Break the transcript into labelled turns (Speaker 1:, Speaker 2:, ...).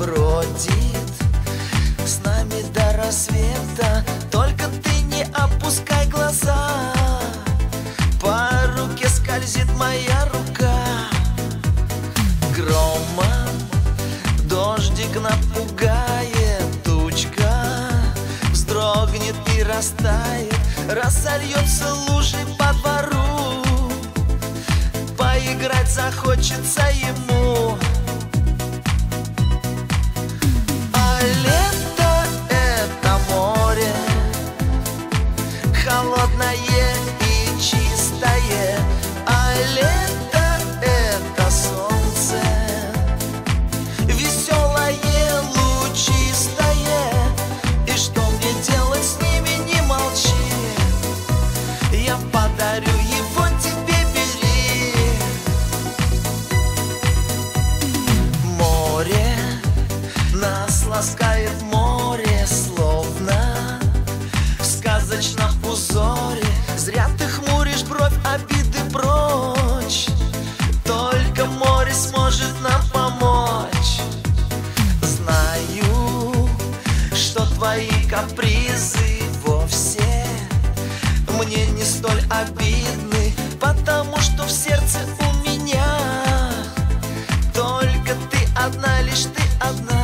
Speaker 1: бродит С нами до рассвета Только ты не опускай глаза. По руке скользит моя рука. Громом дождик напугает Тучка вздрогнет и растает Рассольется лужей по двору. Поиграть захочется ему ласкает море Словно в сказочном узоре. Зря ты хмуришь бровь, обиды прочь. Только море сможет нам помочь. Знаю, что твои капризы вовсе Мне не столь обидны Потому что в сердце у меня Только ты одна, лишь ты одна